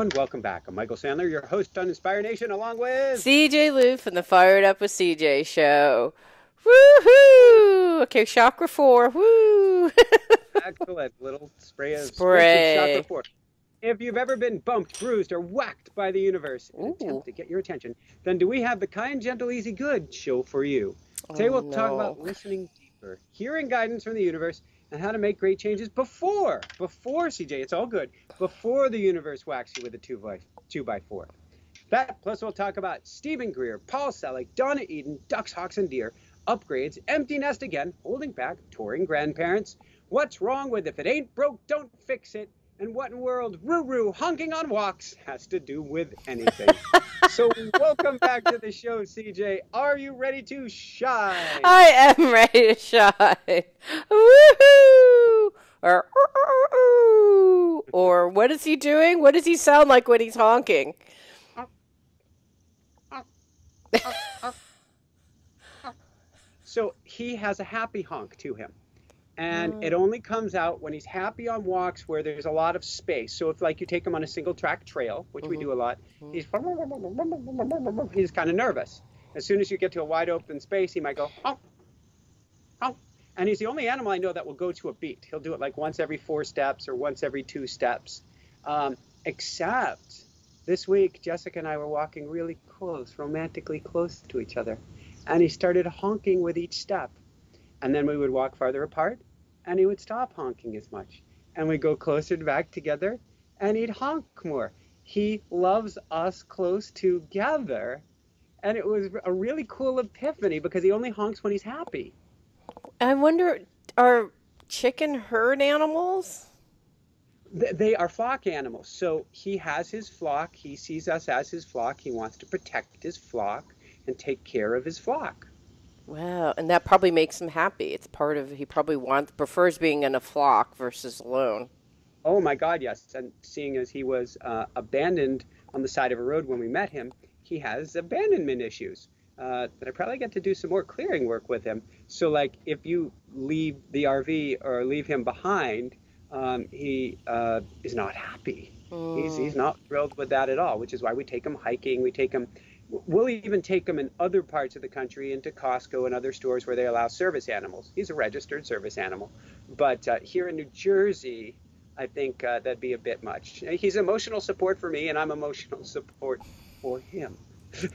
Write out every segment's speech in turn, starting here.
everyone. Welcome back. I'm Michael Sandler, your host on Inspire Nation, along with CJ Liu from the Fire It Up with CJ show. Woohoo! Okay, chakra four. Woo! excellent little spray of Spray. chakra four. If you've ever been bumped, bruised, or whacked by the universe in an attempt to get your attention, then do we have the kind, gentle, easy, good show for you? Today Oh, we'll talk about listening deeper, hearing guidance from the universe, and how to make great changes before, before CJ, it's all good, before the universe whacks you with a two by two by four. That plus we'll talk about Stephen Greer, Paul Selig, Donna Eden, ducks, hawks, and deer, upgrades, empty nest again, holding back, touring grandparents. What's wrong with if it ain't broke, don't fix it? And what in world Ruru honking on walks has to do with anything? so welcome back to the show, CJ. Are you ready to shine? I am ready to shine. Woohoo! Or or what is he doing? What does he sound like when he's honking? So he has a happy honk to him. And it mm. only comes out when he's happy on walks where there's a lot of space. So if like you take him on a single track trail, which we mm-hmm. do a lot, mm-hmm. he's he's kind of nervous. As soon as you get to a wide open space, he might go honk, honk. And he's the only animal I know that will go to a beat. He'll do it like once every four steps or once every two steps. Um, except this week, Jessica and I were walking really close, romantically close to each other. And he started honking with each step. And then we would walk farther apart and he would stop honking as much. And we'd go closer back together and he'd honk more. He loves us close together. And it was a really cool epiphany because he only honks when he's happy. I wonder, are chicken herd animals? They are flock animals. So he has his flock. He sees us as his flock. He wants to protect his flock and take care of his flock. Wow, and that probably makes him happy. It's part of he probably wants prefers being in a flock versus alone. Oh my God, yes. And seeing as he was uh, abandoned on the side of a road when we met him, he has abandonment issues. Uh, that I probably get to do some more clearing work with him. So, like, if you leave the RV or leave him behind, um, he uh, is not happy. He's, he's not thrilled with that at all, which is why we take him hiking. We take him, we'll even take him in other parts of the country into Costco and other stores where they allow service animals. He's a registered service animal. But uh, here in New Jersey, I think uh, that'd be a bit much. He's emotional support for me, and I'm emotional support for him.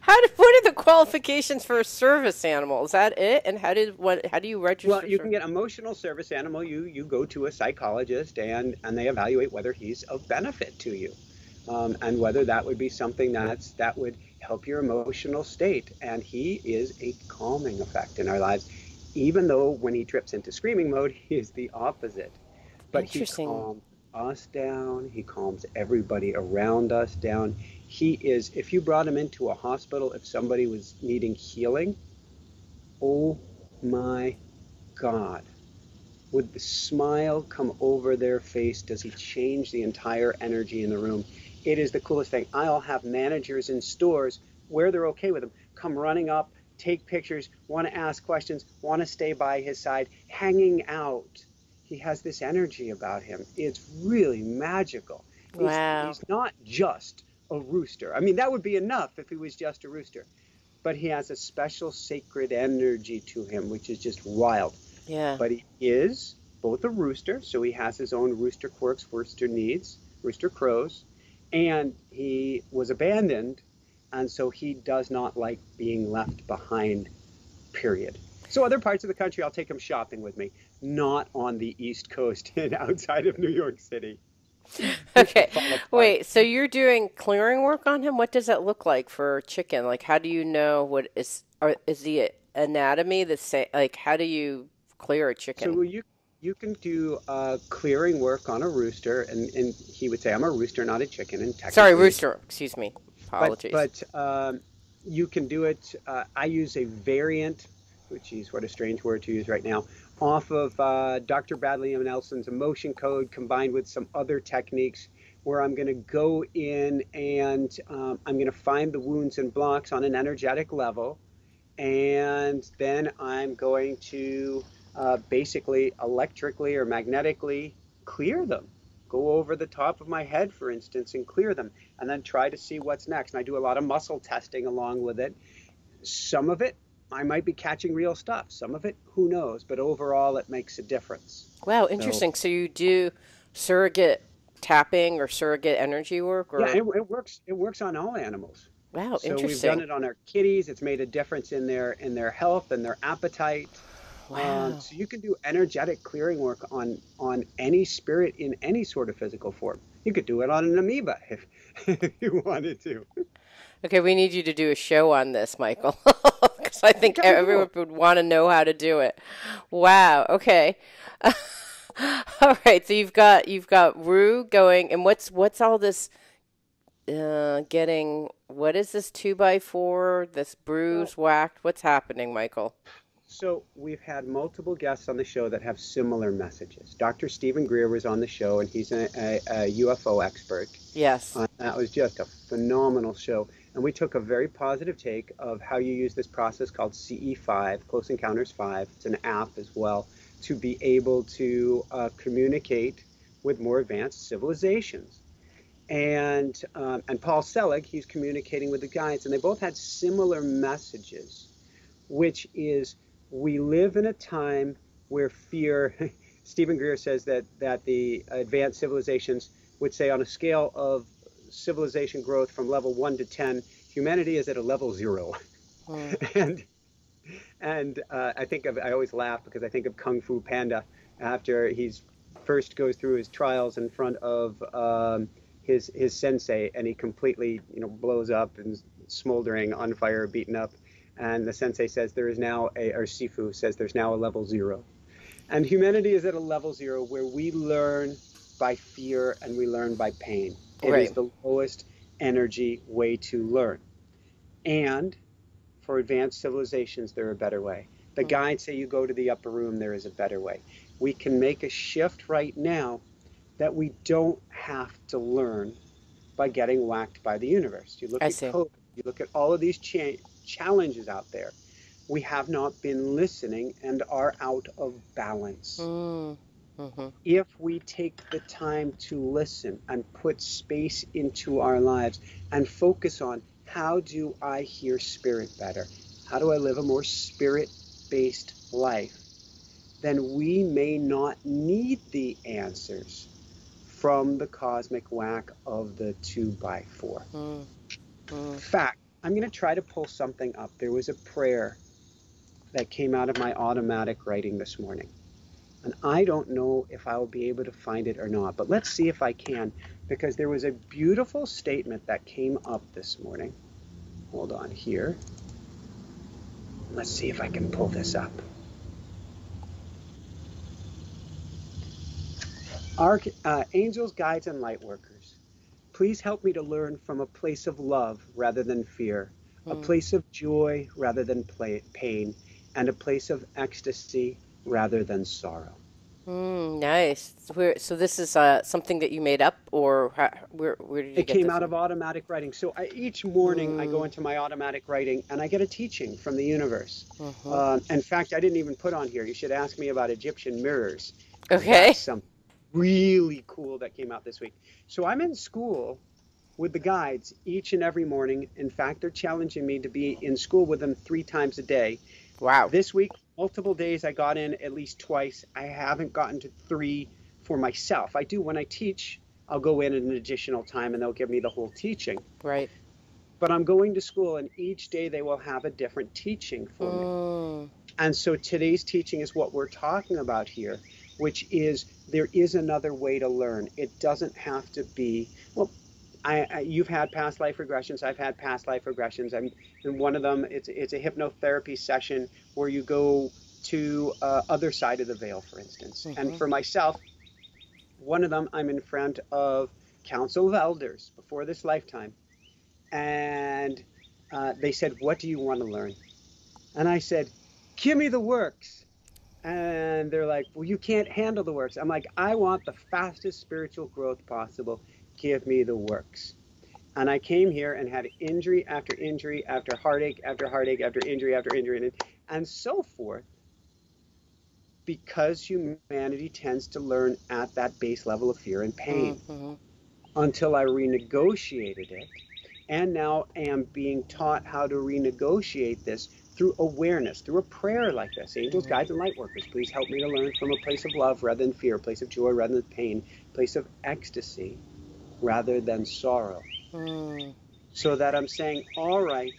How do, what are the qualifications for a service animal? Is that it? And how did what? How do you register? Well, you can get emotional service animal. You you go to a psychologist, and and they evaluate whether he's of benefit to you, um, and whether that would be something that's that would help your emotional state. And he is a calming effect in our lives, even though when he trips into screaming mode, he is the opposite. But he calms us down. He calms everybody around us down. He is. If you brought him into a hospital, if somebody was needing healing, oh my God. Would the smile come over their face? Does he change the entire energy in the room? It is the coolest thing. I'll have managers in stores where they're okay with him come running up, take pictures, want to ask questions, want to stay by his side, hanging out. He has this energy about him. It's really magical. He's, Wow. he's not just a rooster. I mean, that would be enough if he was just a rooster. But he has a special sacred energy to him, which is just wild yeah. but he is both a rooster, so he has his own rooster quirks, rooster needs, rooster crows, and he was abandoned, and so he does not like being left behind, period. So other parts of the country, I'll take him shopping with me, not on the East Coast and outside of New York City. Okay. Wait, so you're doing clearing work on him? What does that look like for chicken? Like, how do you know what is, or is the anatomy the same? Like, how do you clear a chicken? So you you can do uh, clearing work on a rooster, and, and he would say, "I'm a rooster, not a chicken." And Sorry, rooster. Excuse me. but, Apologies. but um, you can do it. Uh, I use a variant, which is what a strange word to use right now, off of uh, Dr. Bradley M. Nelson's emotion code combined with some other techniques where I'm going to go in and um, I'm going to find the wounds and blocks on an energetic level. And then I'm going to uh, basically electrically or magnetically clear them go over the top of my head, for instance, and clear them, and then try to see what's next. And I do a lot of muscle testing along with it. Some of it, I might be catching real stuff. Some of it, who knows? But overall, it makes a difference. Wow, interesting. So, so you do surrogate tapping or surrogate energy work? Or? Yeah, it, it works. It works on all animals. Wow, so interesting. we've done it on our kitties. It's made a difference in their in their health and their appetite. Wow. Um, so you can do energetic clearing work on on any spirit in any sort of physical form. You could do it on an amoeba if, if you wanted to. Okay, we need you to do a show on this, Michael, because I think everyone would want to know how to do it. Wow. Okay. all right. So you've got you've got Rue going, and what's what's all this? Uh, getting what is this two by four? This bruise whacked? What's happening, Michael? So we've had multiple guests on the show that have similar messages. Dr. Stephen Greer was on the show, and he's a, a, a UFO expert. Yes. Uh, that was just a phenomenal show. And we took a very positive take of how you use this process called CE5, Close Encounters 5. It's an app as well to be able to uh, communicate with more advanced civilizations. And, um, and Paul Selig, he's communicating with the guides, and they both had similar messages, which is we live in a time where fear, Stephen Greer says that, that the advanced civilizations would say on a scale of civilization growth from level one to 10, humanity is at a level zero. Mm. and and uh, I think of, I always laugh because I think of Kung Fu Panda after he's first goes through his trials in front of um, his his sensei and he completely you know blows up and smoldering on fire, beaten up. And the sensei says there is now a, or Sifu says there's now a level zero. And humanity is at a level zero where we learn by fear and we learn by pain. It is Right. the lowest energy way to learn. And for advanced civilizations, there are a better way. The mm. guides say you go to the upper room, there is a better way. We can make a shift right now that we don't have to learn by getting whacked by the universe. You look I at see. COVID, you look at all of these cha- challenges out there. We have not been listening and are out of balance Mm. hmm if we take the time to listen and put space into our lives and focus on how do I hear spirit better? How do I live a more spirit based life? Then we may not need the answers from the cosmic whack of the two by four. Mm. In fact, I'm going to try to pull something up. There was a prayer that came out of my automatic writing this morning. And I don't know if I will be able to find it or not, but let's see if I can, because there was a beautiful statement that came up this morning. Hold on here. Let's see if I can pull this up. Our, uh, angels, guides, and light workers, please help me to learn from a place of love rather than fear, a Mm. place of joy rather than play, pain, and a place of ecstasy rather than sorrow. Mm, nice. So, where, so this is uh, something that you made up, or how, where where did you It came out from? of automatic writing. So I, each morning I go Mm. into my automatic writing and I get a teaching from the universe. Mhm. Um, in fact, I didn't even put on here. You should ask me about Egyptian mirrors. Okay. Some really cool that came out this week. So I'm in school with the guides each and every morning. In fact, they're challenging me to be in school with them three times a day. Wow. This week, multiple days, I got in at least twice. I haven't gotten to three for myself. I do when I teach. I'll go in at an additional time and they'll give me the whole teaching. Right. But I'm going to school and each day they will have a different teaching for me. Mm. And so today's teaching is what we're talking about here, which is there is another way to learn. It doesn't have to be, well, I, I, you've had past life regressions. I've had past life regressions. I'm in one of them. It's it's a hypnotherapy session where you go to uh, other side of the veil, for instance. Mhm. And for myself, one of them I'm in front of council of elders before this lifetime, and uh, they said, "What do you want to learn?" And I said, "Give me the works." And they're like, "Well, you can't handle the works." I'm like, "I want the fastest spiritual growth possible. Give me the works." And I came here and had injury after injury after heartache after heartache after injury after injury and, and so forth. because humanity tends to learn at that base level of fear and pain Mhm. until I renegotiated it. And now am being taught how to renegotiate this through awareness, through a prayer like this. Angels, guides, and light workers, please help me to learn from a place of love rather than fear, a place of joy rather than pain, a place of ecstasy rather than sorrow. Mm. So that I'm saying, all right,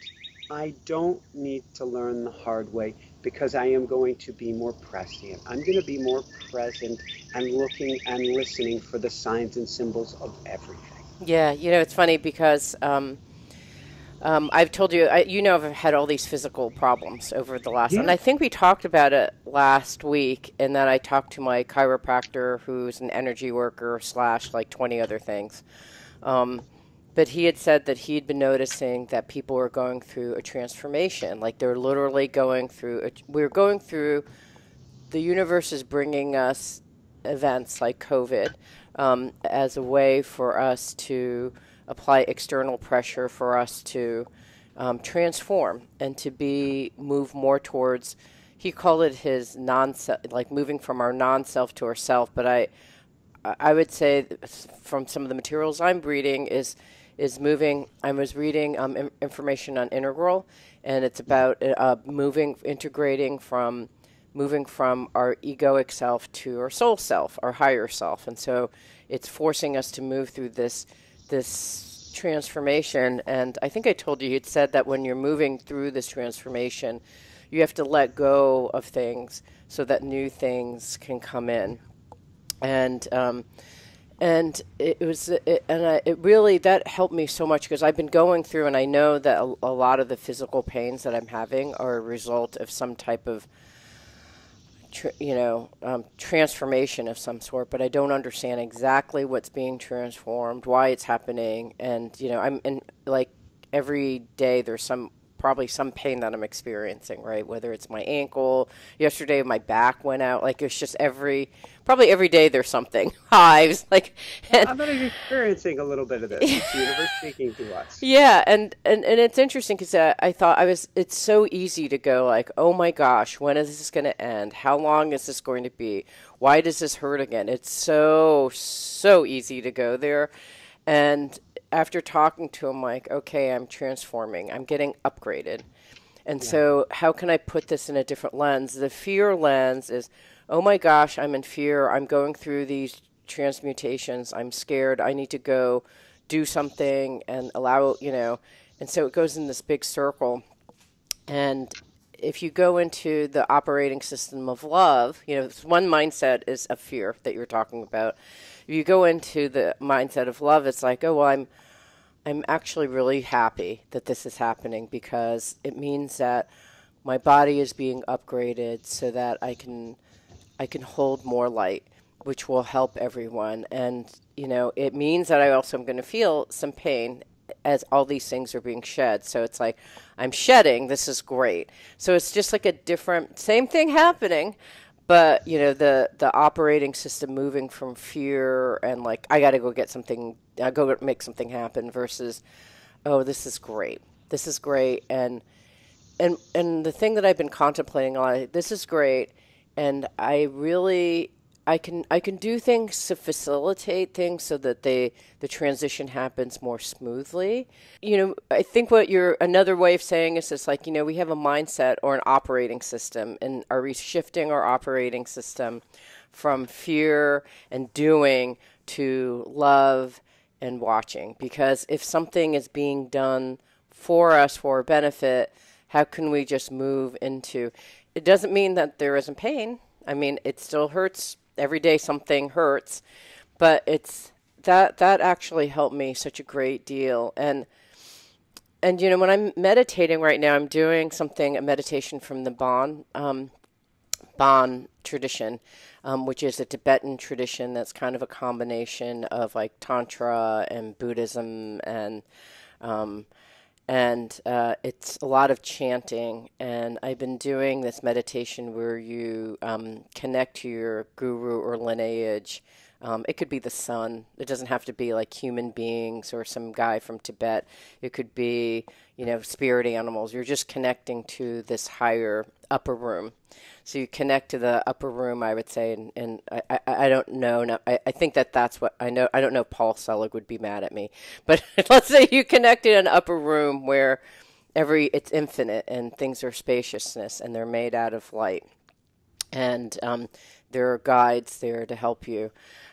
I don't need to learn the hard way because I am going to be more prescient. I'm going to be more present and looking and listening for the signs and symbols of everything. Yeah, you know, it's funny because um, um, I've told you, I, you know, I've had all these physical problems over the last, and I think we talked about it last week, and then I talked to my chiropractor, who's an energy worker slash like twenty other things. Um, but he had said that he'd been noticing that people were going through a transformation, like they're literally going through. A, we're going through. The universe is bringing us events like COVID um, as a way for us to apply external pressure for us to um, transform and to be move more towards. He called it his non like moving from our non self to our self, but I I- would say from some of the materials I'm reading is is moving. I was reading um, information on integral, and it's about uh, moving, integrating from moving from our egoic self to our soul self, our higher self, and so it's forcing us to move through this this transformation. And I think I told you you'd said that when you're moving through this transformation, you have to let go of things so that new things can come in and um, and it was it, and I, it really that helped me so much because I've been going through and I know that a, a lot of the physical pains that I'm having are a result of some type of you know um, transformation of some sort but I don't understand exactly what's being transformed why it's happening and you know I'm and like every day there's some probably some pain that I'm experiencing, right? Whether it's my ankle, yesterday my back went out, like it's just every probably every day there's something. Hives, like and, I'm going to be experiencing a little bit of this. It's the universe speaking to us. yeah, and, and, and it's interesting because I, uh, I thought I was. It's so easy to go like, oh my gosh, when is this going to end? How long is this going to be? Why does this hurt again? It's so so easy to go there, and after talking to him, like, okay, I'm transforming. I'm getting upgraded, and so how can I put this in a different lens? The fear lens is, oh my gosh, I'm in fear. I'm going through these transmutations. I'm scared. I need to go do something and allow, you know, and so it goes in this big circle. And if you go into the operating system of love, you know, one mindset is a fear that you're talking about. If you go into the mindset of love, it's like, oh, well, I'm, I'm actually really happy that this is happening because it means that my body is being upgraded so that I can, I can hold more light, which will help everyone. And you know, it means that I also am going to feel some pain as all these things are being shed. So it's like I'm shedding. This is great. So it's just like a different, same thing happening, but you know the the operating system moving from fear and like I got to go get something, I go make something happen versus, oh, this is great. This is great, and and and the thing that I've been contemplating a lot, this is great, and I really I can I can do things to facilitate things so that they the transition happens more smoothly. You know, I think what you're another way of saying is it's like you know we have a mindset or an operating system, and are we shifting our operating system from fear and doing to love and watching? Because if something is being done for us for our benefit, how can we just move into? It doesn't mean that there isn't pain. I mean, it still hurts every day something hurts but it's that that actually helped me such a great deal. And and you know when i'm meditating right now i'm doing something a meditation from the bon um, bon tradition um, which is a tibetan tradition that's kind of a combination of like tantra and buddhism and um, and uh, it's a lot of chanting. And I've been doing this meditation where you um, connect to your guru or lineage Um, it could be the sun. It doesn't have to be like human beings or some guy from Tibet. It could be, you know, spirit animals. You're just connecting to this higher upper room. So you connect to the upper room, I would say, and, and I, I, I don't know. No, I, I think that that's what I know. I don't know Paul Selig would be mad at me, but let's say you connect in an upper room where every it's infinite and things are spaciousness and they're made out of light, and um, there are guides there to help you.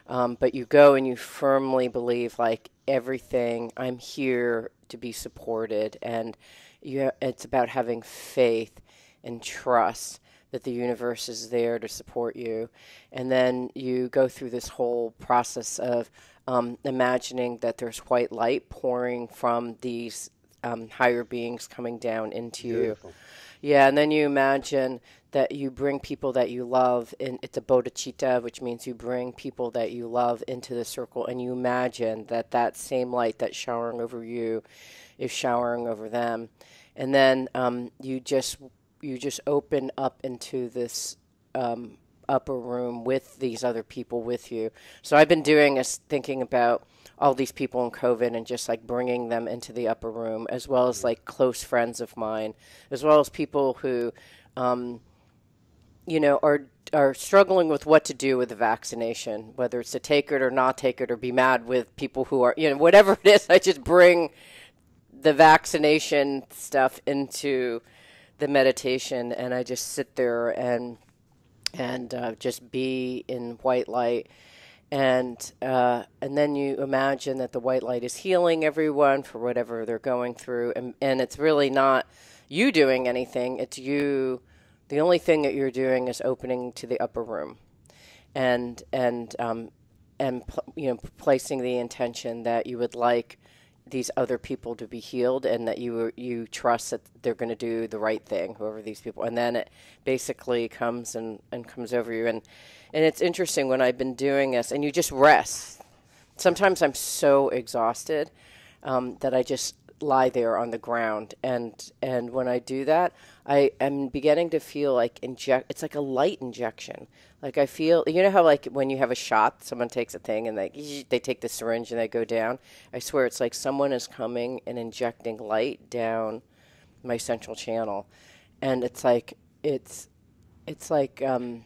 Um, but you go and you firmly believe like everything. I'm here to be supported, and you, it's about having faith and trust that the universe is there to support you. And then you go through this whole process of um, imagining that there's white light pouring from these um, higher beings coming down into Beautiful. you. Yeah, and then you imagine that you bring people that you love, and it's a bodhicitta, which means you bring people that you love into the circle, and you imagine that that same light that's showering over you is showering over them. And then um, you just you just open up into this um, upper room with these other people with you. So I've been doing is thinking about all these people in COVID and just like bringing them into the upper room, as well as like close friends of mine, as well as people who, um, you know, are are struggling with what to do with the vaccination, whether it's to take it or not take it, or be mad with people who are, you know, whatever it is. I just bring the vaccination stuff into the meditation, and I just sit there and and uh, just be in white light. And uh, and then you imagine that the white light is healing everyone for whatever they're going through, and and it's really not you doing anything. It's you. The only thing that you're doing is opening to the upper room, and and um, and you know placing the intention that you would like these other people to be healed and that you you trust that they're going to do the right thing whoever these people and then it basically comes and, and comes over you. And and it's interesting when I've been doing this and you just rest. Sometimes I'm so exhausted um, that I just lie there on the ground. And and when I do that I am beginning to feel like inject it's like a light injection like I feel, you know how like when you have a shot, someone takes a thing and they they take the syringe and they go down. I swear it's like someone is coming and injecting light down my central channel, and it's like it's it's like um,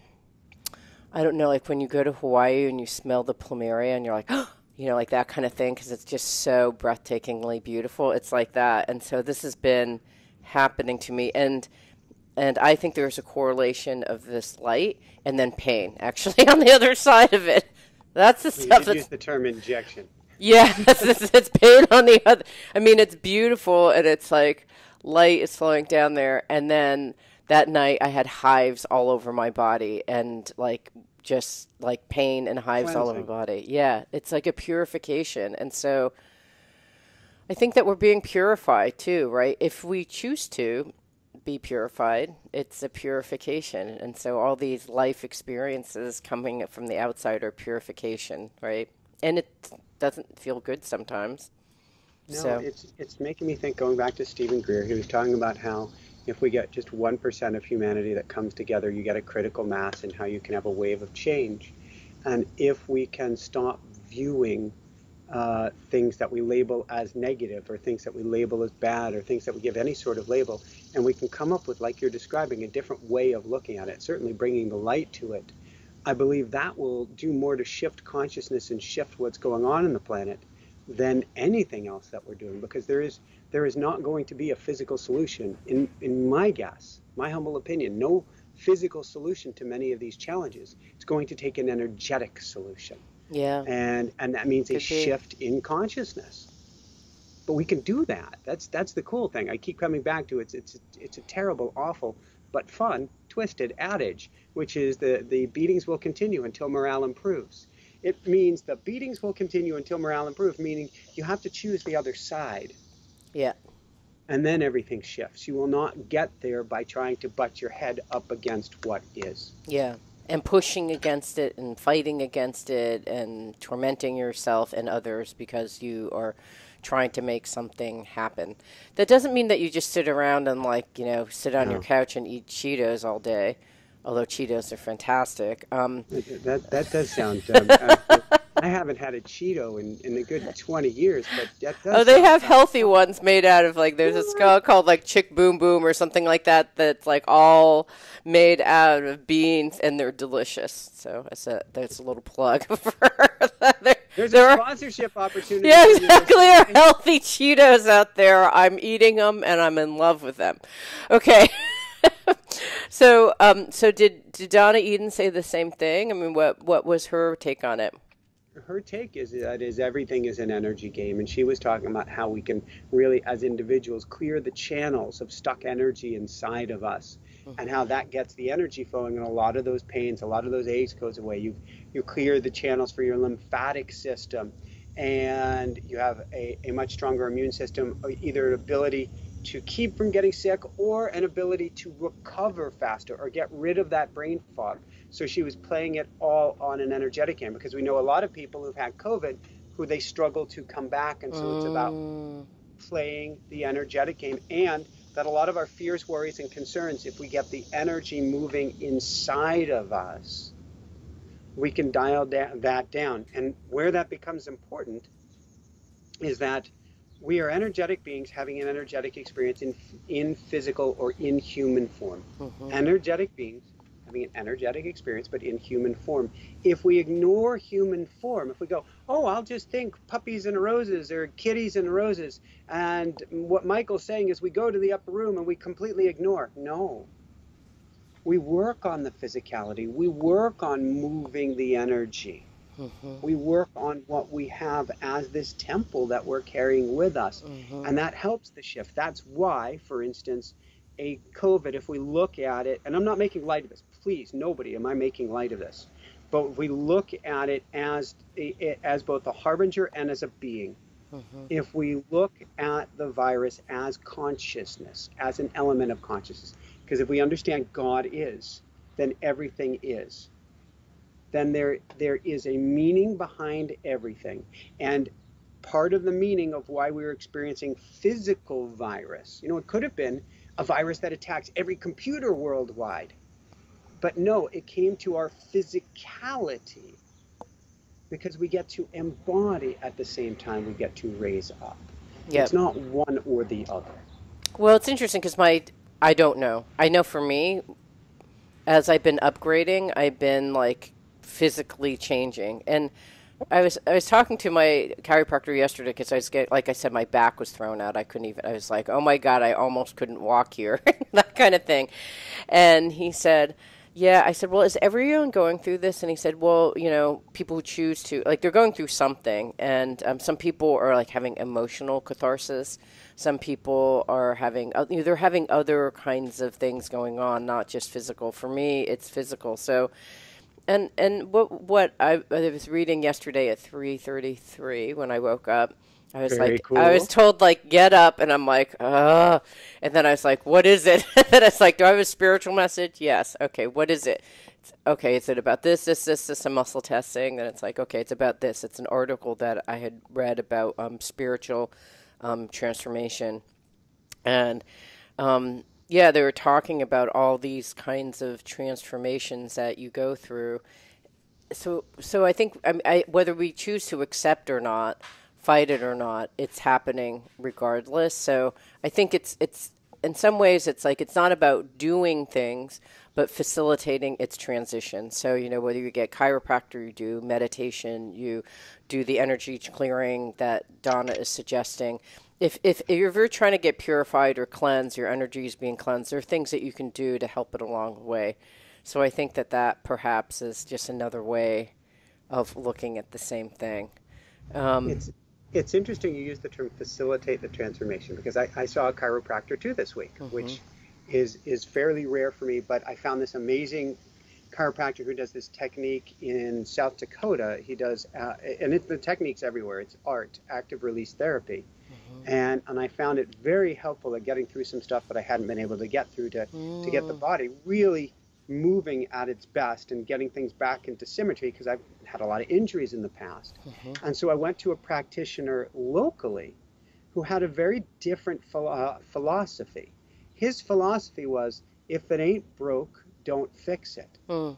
I don't know, like when you go to Hawaii and you smell the plumeria and you're like, you know, like that kind of thing because it's just so breathtakingly beautiful. It's like that, and so this has been happening to me and and I think there's a correlation of this light and then pain actually on the other side of it. That's the well, stuff that's use the term injection. Yeah, it's, pain on the other. I mean, it's beautiful and it's like light is flowing down there, and then that night I had hives all over my body and like just like pain and hives Cleansing. all over my body. Yeah, it's like a purification, and so. I think that we're being purified too, right? If we choose to, be purified. It's a purification. And so all these life experiences coming from the outside are purification, right? And it doesn't feel good sometimes. No, so. it's it's making me think going back to Stephen Greer, he was talking about how if we get just 1% of humanity that comes together, you get a critical mass and how you can have a wave of change. And if we can stop viewing uh, things that we label as negative or things that we label as bad or things that we give any sort of label. And we can come up with, like you're describing, a different way of looking at it, certainly bringing the light to it. I believe that will do more to shift consciousness and shift what's going on in the planet than anything else that we're doing because there is there is not going to be a physical solution in in my guess my humble opinion no physical solution to many of these challenges it's going to take an energetic solution yeah. And and that means Could a be. shift in consciousness. But we can do that. That's that's the cool thing. I keep coming back to it. It's it's it's a terrible, awful, but fun, twisted adage, which is the the beatings will continue until morale improves. It means the beatings will continue until morale improves, meaning you have to choose the other side. Yeah. And then everything shifts. You will not get there by trying to butt your head up against what is. Yeah and pushing against it and fighting against it and tormenting yourself and others because you are trying to make something happen. That doesn't mean that you just sit around and like, you know, sit on no. your couch and eat Cheetos all day. although Cheetos are fantastic. Um, that that does sound. Um, uh, I haven't had a Cheeto in, in a good 20 years, but that does oh, they have sound- healthy ones made out of like there's a skull called like Chick Boom Boom or something like that that's like all made out of beans and they're delicious. So that's a that's a little plug for there. There's there a are- sponsorship opportunity. yeah, exactly. There are healthy Cheetos out there. I'm eating them and I'm in love with them. Okay. so, um, so did did Donna Eden say the same thing? I mean, what what was her take on it? Her take is that is everything is an energy game and she was talking about how we can really as individuals clear the channels of stuck energy inside of us mm-hmm. and how that gets the energy flowing and a lot of those pains a lot of those aches goes away. You you clear the channels for your lymphatic system and you have a, a much stronger immune system uh, either an ability to keep from getting sick or an ability to recover faster or get rid of that brain fog so she was playing it all on an energetic game because we know a lot of people who've had COVID who they struggle to come back. And so it's about Mm, playing the energetic game and that a lot of our fears, worries, and concerns, if we get the energy moving inside of us, we can dial da- that down. And where that becomes important is that we are energetic beings having an energetic experience in, in physical or in human form mhm. energetic beings having an energetic experience, but in human form. If we ignore human form, if we go, oh, I'll just think puppies and roses or kitties and roses, and what Michael's saying is we go to the upper room and we completely ignore. No. We work on the physicality, we work on moving the energy. Mhm, We work on what we have as this temple that we're carrying with us. mhm. And that helps the shift. That's why, for instance, a COVID, if we look at it, and I'm not making light of this, please, nobody am I making light of this, but we look at it as as both a harbinger and as a being, Mhm. if we look at the virus as consciousness, as an element of consciousness, because if we understand God is, then everything is. Then there there is a meaning behind everything. And part of the meaning of why we were experiencing physical virus, you know, it could have been a virus that attacks every computer worldwide. But no, it came to our physicality because we get to embody at the same time we get to raise up. Yep. It's not one or the other. Well, it's interesting because my I don't know. I know for me, as I've been upgrading, I've been like physically changing, and I was I was talking to my chiropractor yesterday because I was get like I said my back was thrown out. I couldn't even. I was like, oh my god, I almost couldn't walk here, that kind of thing, and he said. Yeah, I said, well, is everyone going through this? And he said, well, you know, people who choose to, like, they're going through something. And um, some people are, like, having emotional catharsis. Some people are having, you know, they're having other kinds of things going on, not just physical. For me, it's physical. So, and and what what I, I was reading yesterday at three thirty three when I woke up, I was Very like, I was told like get up, and I'm like, uh, and then I was like, what is it? and then it's like, do I have a spiritual message? Yes. Okay. What is it? It's, okay. Is it about this, this, this, this? A muscle testing? Then it's like, okay, it's about this. It's an article that I had read about um, spiritual um, transformation, and um, yeah, they were talking about all these kinds of transformations that you go through. So, so I think I, I, whether we choose to accept or not, fight it or not, it's happening regardless. So I think it's it's in some ways it's like it's not about doing things, but facilitating its transition. So you know whether you get chiropractor, you do meditation, you do the energy clearing that Donna is suggesting. If, if if you're trying to get purified or cleansed, your energy is being cleansed. There are things that you can do to help it along the way. So I think that that perhaps is just another way of looking at the same thing. Um, It's it's interesting you use the term facilitate the transformation because I, I saw a chiropractor too this week, mm-hmm. which is is fairly rare for me, but I found this amazing chiropractor who does this technique in South Dakota. He does, uh, and it, the technique's everywhere. It's art, active release therapy, mm-hmm. and and I found it very helpful at getting through some stuff that I hadn't been able to get through to to get the mm. body really moving at its best and getting things back into symmetry because I've had a lot of injuries in the past. And so I went to a practitioner locally who had a very different philo- philosophy. His philosophy was if it ain't broke, don't fix it. Mm.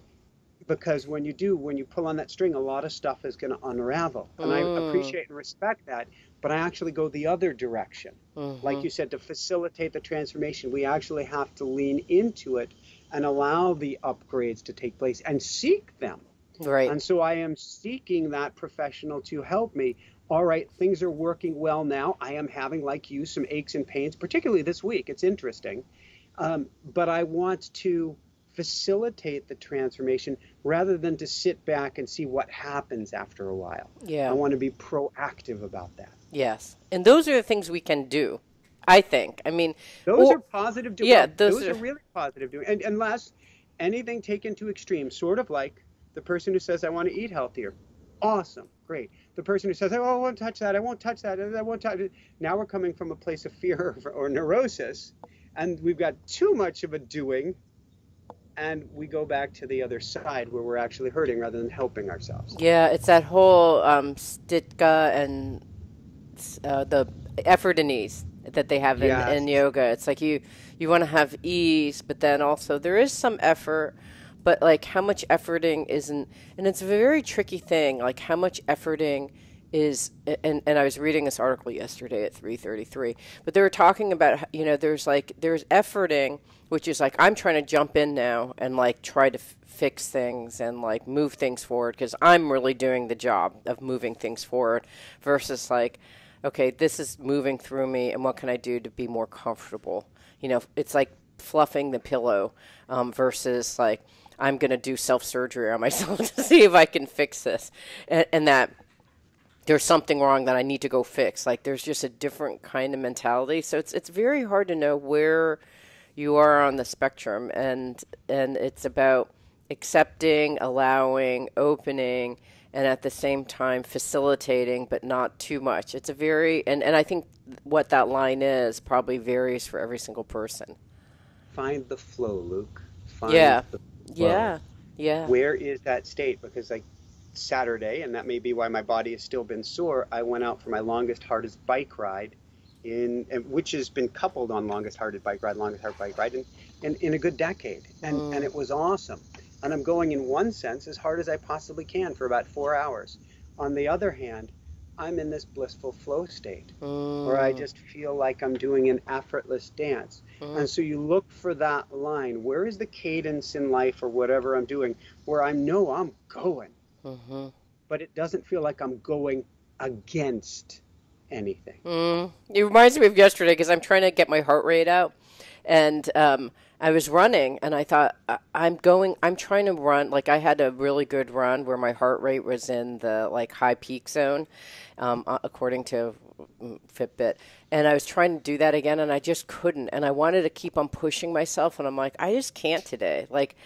Because when you do, when you pull on that string, a lot of stuff is going to unravel. And I Mm. appreciate and respect that. But I actually go the other direction. Mhm. Like you said, to facilitate the transformation, we actually have to lean into it and allow the upgrades to take place and seek them. Right. And so I am seeking that professional to help me. All right, things are working well now. I am having, like you, some aches and pains, particularly this week. It's interesting. Um, but I want to facilitate the transformation rather than to sit back and see what happens after a while. Yeah. I want to be proactive about that. Yes. And those are the things we can do, I think. I mean, Those or- are positive doing. yeah, those those, are- are, really positive doing. And unless anything taken to extreme, sort of like the person who says, I want to eat healthier. Awesome, great. The person who says, oh, I won't touch that, I won't touch that, I won't touch it. Now we're coming from a place of fear or, or neurosis, and we've got too much of a doing, and we go back to the other side where we're actually hurting rather than helping ourselves. yeah, it's that whole um, Stitka and uh, the effort and ease that they have in, Yes. in yoga. It's like you you want to have ease, but then also there is some effort. But like how much efforting isn't, and it's a very tricky thing. Like how much efforting is, and and I was reading this article yesterday at three thirty three. But they were talking about you know there's like there's efforting, which is like I'm trying to jump in now and like try to fix things and like move things forward because I'm really doing the job of moving things forward versus like okay, this is moving through me, and what can I do to be more comfortable? You know, it's like fluffing the pillow um, versus like I'm going to do self surgery on myself to see if I can fix this, and, and that there's something wrong that I need to go fix. Like there's just a different kind of mentality. So it's it's very hard to know where you are on the spectrum, and and it's about accepting, allowing, opening, and at the same time facilitating, but not too much. It's a very and and I think what that line is probably varies for every single person. Find the flow, Luke. Find Yeah. the Yeah, yeah, where is that state? Because like Saturday, and that may be why my body has still been sore. I went out for my longest, hardest bike ride, in which has been coupled on longest, hardest bike ride, longest, hardest bike ride, in, in, in a good decade, and mm. and it was awesome. And I'm going in one sense as hard as I possibly can for about four hours. On the other hand, I'm in this blissful flow state mm. where I just feel like I'm doing an effortless dance. And so you look for that line. Where is the cadence in life or whatever I'm doing where I know I'm going, hmm but it doesn't feel like I'm going against anything? Mm. It reminds me of yesterday because I'm trying to get my heart rate out, and um, I was running, and I thought I'm going. I'm trying to run. Like I had a really good run where my heart rate was in the like high peak zone, um, uh, according to mm, Fitbit. And I was trying to do that again, and I just couldn't. And I wanted to keep on pushing myself, and I'm like, I just can't today. Like.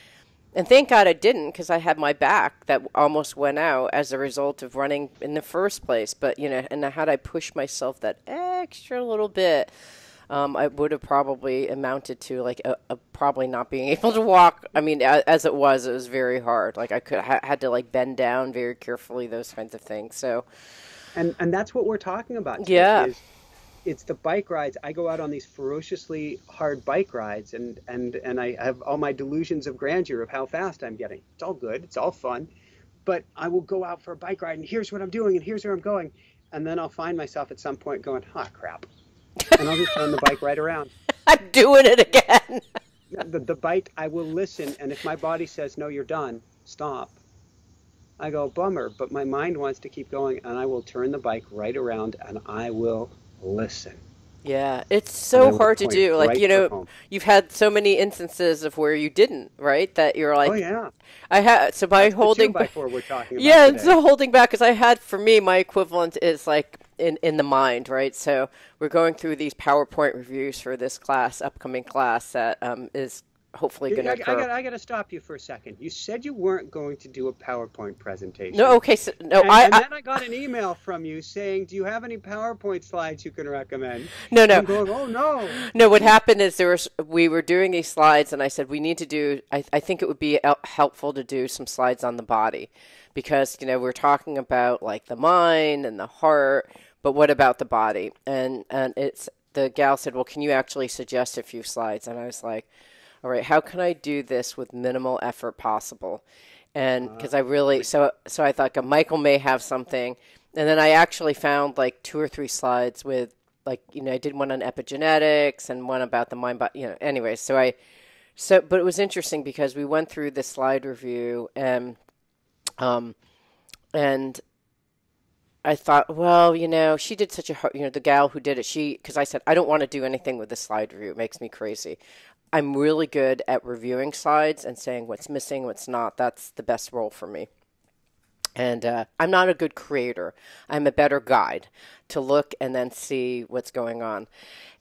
And thank God I didn't because I had my back that almost went out as a result of running in the first place. But, you know, and had I pushed myself that extra little bit, um, I would have probably amounted to like a, a probably not being able to walk. I mean, a, as it was, it was very hard. Like I could ha- had to like bend down very carefully, those kinds of things. So, And and that's what we're talking about. Yeah. is it's the bike rides. I go out on these ferociously hard bike rides, and and and I have all my delusions of grandeur of how fast I'm getting. It's all good. It's all fun, but I will go out for a bike ride, and here's what I'm doing, and here's where I'm going, and then I'll find myself at some point going, "Ah, crap," and I'll just turn the bike right around. I'm doing it again. The, the bike, I will listen, and if my body says, "No, you're done," stop. I go, bummer, but my mind wants to keep going, and I will turn the bike right around, and I will listen. Yeah, it's so hard to do. Like, right you know, you've had so many instances of where you didn't, right? That you're like, oh yeah, I had, so by the holding two by back. four we're talking about Yeah, today. the holding back because I had for me my equivalent is like in in the mind, right? So we're going through these PowerPoint reviews for this class, upcoming class that um, is hopefully going to I occur. got, I got to stop you for a second. You said you weren't going to do a PowerPoint presentation. No, okay, so no, And, I, and then I got an email from you saying, "Do you have any PowerPoint slides you can recommend?" no no I'm going, "Oh no." no. What happened is there was we were doing these slides, and I said we need to do. I I think it would be helpful to do some slides on the body because you know we're talking about like the mind and the heart, but what about the body? And and it's the gal said, well, can you actually suggest a few slides? And I was like. all right, how can I do this with minimal effort possible? And because I really, so so I thought Michael may have something, and then I actually found like two or three slides with like you know I did one on epigenetics and one about the mind body you know anyway so I so but it was interesting because we went through the slide review and um and I thought well you know she did such a you know the gal who did it she because I said I don't want to do anything with the slide review it makes me crazy I'm really good at reviewing slides and saying what's missing what's not that's the best role for me and uh, I'm not a good creator. I'm a better guide to look and then see what's going on.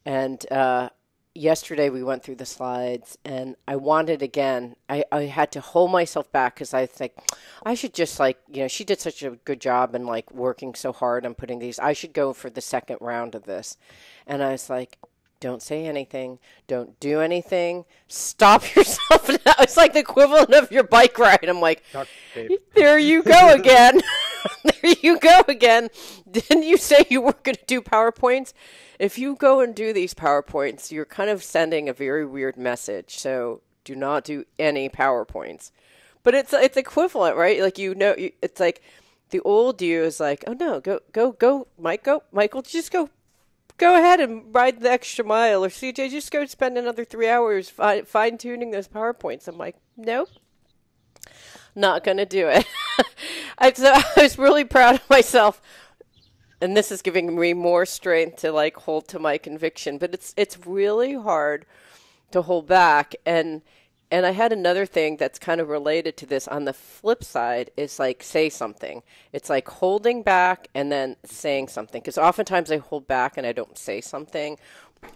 And uh, yesterday we went through the slides, and I wanted again. I, I had to hold myself back because I think I should just like you know she did such a good job and like working so hard on putting these. I should go for the second round of this, and I was like, don't say anything. Don't do anything. Stop yourself. It's like the equivalent of your bike ride. I'm like, there you go again. there you go again. Didn't you say you were going to do PowerPoints? If you go and do these PowerPoints, you're kind of sending a very weird message. So do not do any PowerPoints. But it's it's equivalent, right? Like you know, it's like the old you is like, oh no, go go go, Mike, go, Michael, just go go ahead and ride the extra mile, or CJ, just go spend another three hours fi- fine tuning those PowerPoints. I'm like, nope, not going to do it. I, so I was really proud of myself. And this is giving me more strength to like hold to my conviction, but it's it's really hard to hold back and and I had another thing that's kind of related to this on the flip side is like say something. It's like holding back and then saying something because oftentimes I hold back and I don't say something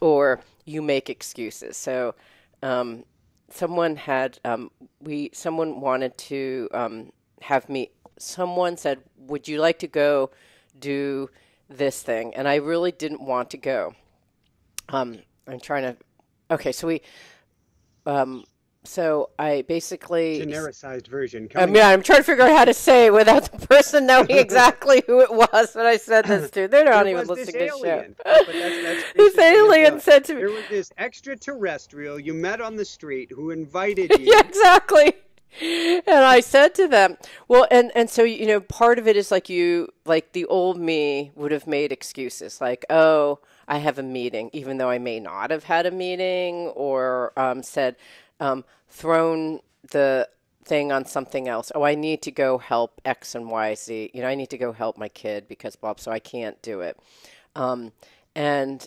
or you make excuses. So um, someone had um, we someone wanted to um, have me someone said would you like to go do this thing and I really didn't want to go. Um, I'm trying to okay so we um, so I basically genericized version. I mean, I'm trying to figure out how to say it without the person knowing exactly who it was that I said this to. They're not even listening to the show. That's, that's this alien said to me, "There was this extraterrestrial you met on the street who invited you." yeah, exactly. And I said to them, "Well, and and so you know, part of it is like you, like the old me would have made excuses, like, oh." I have a meeting, even though I may not have had a meeting, or um, said, um, thrown the thing on something else. Oh, I need to go help X and Y, Z. You know, I need to go help my kid because Bob, so I can't do it. Um, and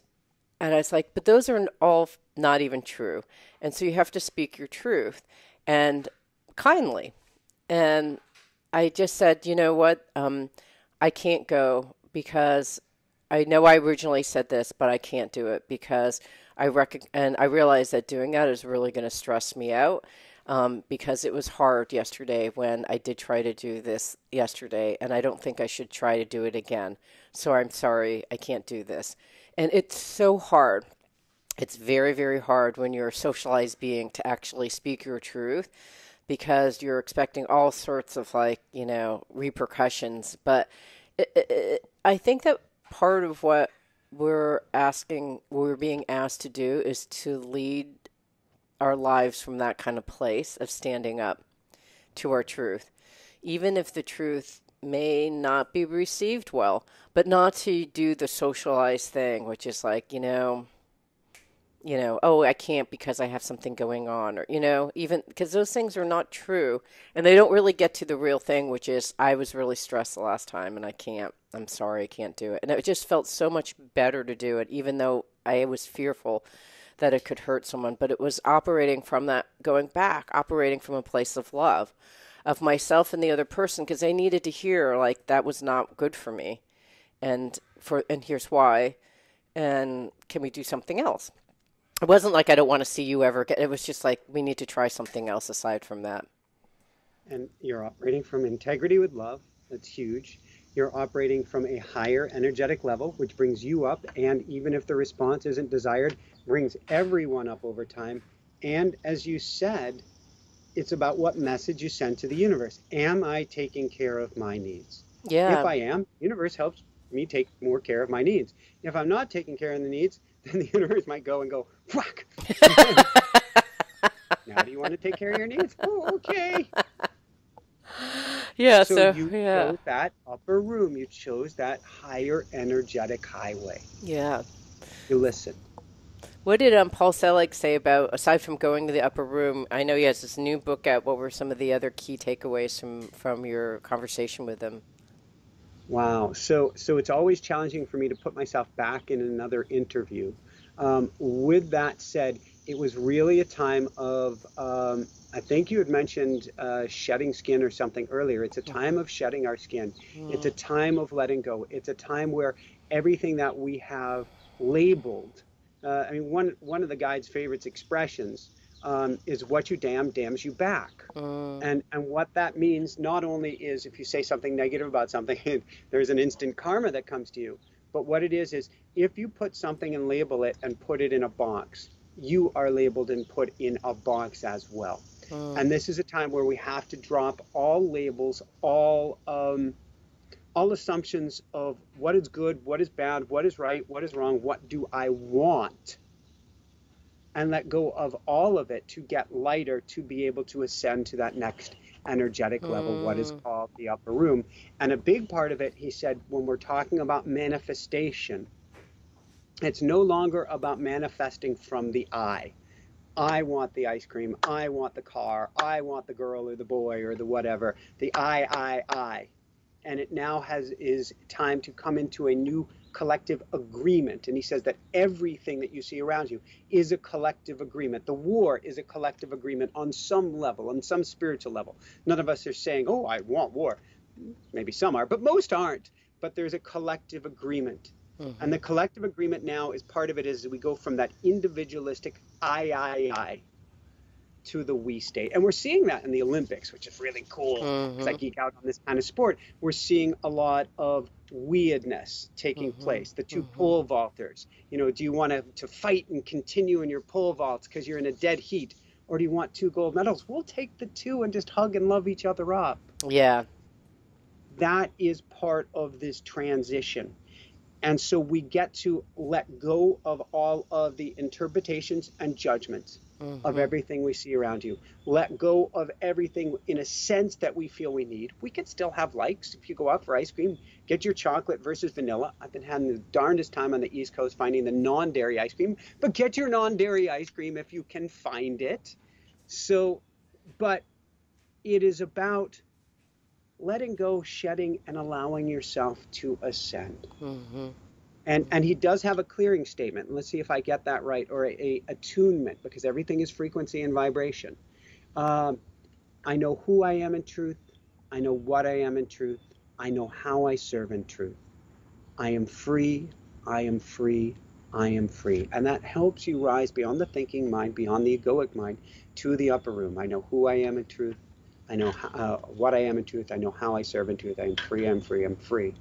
and I was like, but those are all not even true. And so you have to speak your truth and kindly. And I just said, you know what? Um, I can't go because I know I originally said this, but I can't do it because I rec- and I realized that doing that is really going to stress me out um, because it was hard yesterday when I did try to do this yesterday, and I don't think I should try to do it again. So I'm sorry, I can't do this. And it's so hard. It's very, very hard when you're a socialized being to actually speak your truth because you're expecting all sorts of like, you know, repercussions. But it, it, I think that part of what we're asking, we're being asked to do is to lead our lives from that kind of place of standing up to our truth, even if the truth may not be received well, but not to do the socialized thing, which is like, you know, you know, oh, I can't because I have something going on, or, you know, even because those things are not true and they don't really get to the real thing, which is I was really stressed the last time and I can't, I'm sorry, I can't do it. And it just felt so much better to do it, even though I was fearful that it could hurt someone. But it was operating from that, going back, operating from a place of love of myself and the other person because I needed to hear, like, that was not good for me. And for, and here's why. And can we do something else? It wasn't like I don't want to see you ever get. It was just like we need to try something else aside from that. And you're operating from integrity with love. That's huge. You're operating from a higher energetic level, which brings you up. And even if the response isn't desired, brings everyone up over time. And as you said, it's about what message you send to the universe. Am I taking care of my needs? Yeah. If I am, universe helps me take more care of my needs. If I'm not taking care of the needs, then the universe might go and go, fuck. Now do you want to take care of your needs. Oh, okay. Yeah, So so you yeah. chose that upper room. You chose that higher energetic highway. Yeah. You listen. What did um, Paul Selig say about, aside from going to the upper room? I know he has this new book out. What were some of the other key takeaways from, from your conversation with him? Wow. So so it's always challenging for me to put myself back in another interview. Um, with that said, it was really a time of um, I think you had mentioned uh, shedding skin or something earlier. It's a time of shedding our skin. It's a time of letting go. It's a time where everything that we have labeled. Uh, I mean, one one of the guide's favorites expressions um, is "what you damn damns you back." Mm, And and what that means not only is if you say something negative about something, there's an instant karma that comes to you. But what it is is if you put something and label it and put it in a box, you are labeled and put in a box as well. mm, And this is a time where we have to drop all labels, all um, all assumptions of what is good, what is bad, what is right, what is wrong, what do I want, and let go of all of it to get lighter to be able to ascend to that next energetic level, what is Mm. called the upper room. And a big part of it, he said, when we're talking about manifestation, it's no longer about manifesting from the I. I want the ice cream. I want the car. I want the girl or the boy or the whatever. The I, I, I. And it now has is time to come into a new collective agreement. And he says that everything that you see around you is a collective agreement. The war is a collective agreement on some level, on some spiritual level. None of us are saying, "Oh, I want war." Maybe some are, but most aren't. But there's a collective agreement. mhm. And the collective agreement now is part of it is we go from that individualistic I, I, I to the we state. And we're seeing that in the Olympics, which is really cool because I Mhm. geek out on this kind of sport. We're seeing a lot of weedness taking Mhm. place. The 2 Mhm. pole vaulters. You know, do you want to, to fight and continue in your pole vaults because you're in a dead heat? Or do you want two gold medals? We'll take the two and just hug and love each other up Yeah. that is part of this transition. And so we get to let go of all of the interpretations and judgments of Mhm. everything we see around you. Let go of everything in a sense that we feel we need. We can still have likes. If you go out for ice cream, get your chocolate versus vanilla. I've been having the darndest time on the East Coast finding the non dairy ice cream, but get your non dairy ice cream if you can find it. So, but it is about letting go, shedding, and allowing yourself to ascend. Mhm. And and he does have a clearing statement. And let's see if I get that right, or a, a attunement, because everything is frequency and vibration. Um, I know who I am in truth. I know what I am in truth. I know how I serve in truth. I am free. I am free. I am free. And that helps you rise beyond the thinking mind, beyond the egoic mind, to the upper room. I know who I am in truth. I know uh, what I am in truth. I know how I serve in truth. I am free. I'm free. I'm free.